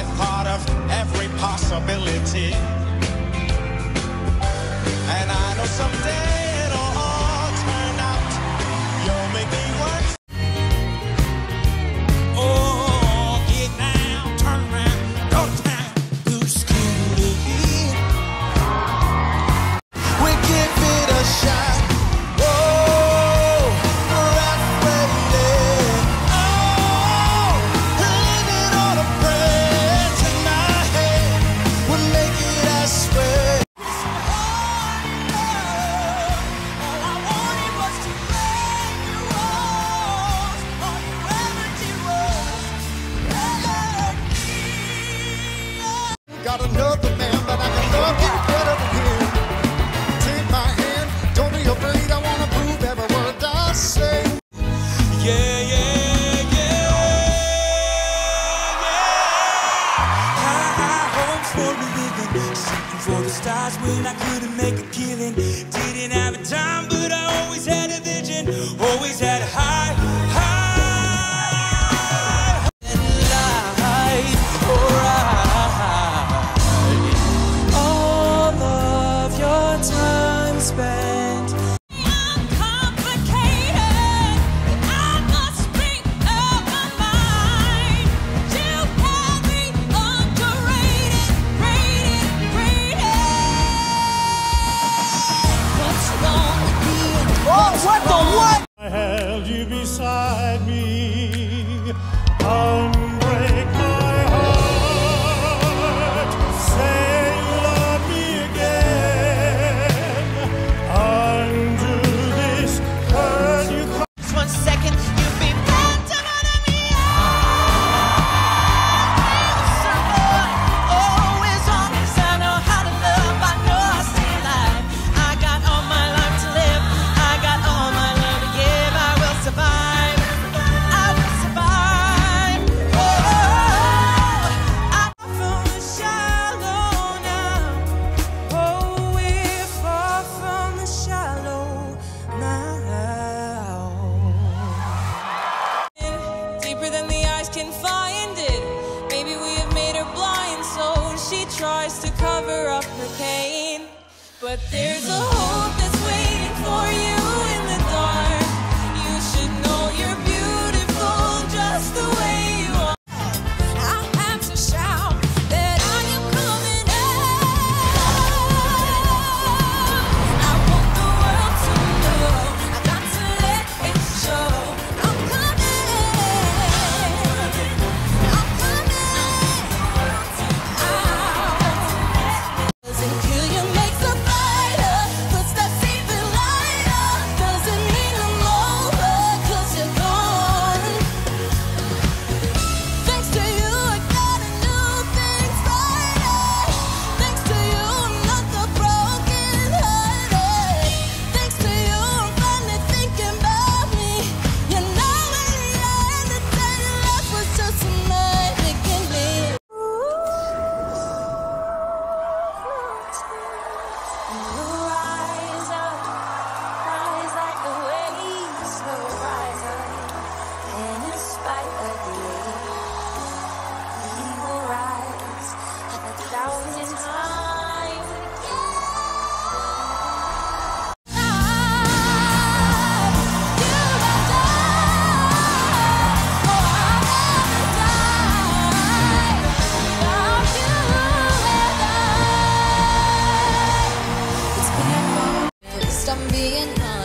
I thought of every possibility. for the stars when I couldn't make a killing. Didn't But there's a whole Wow. I'm being honest.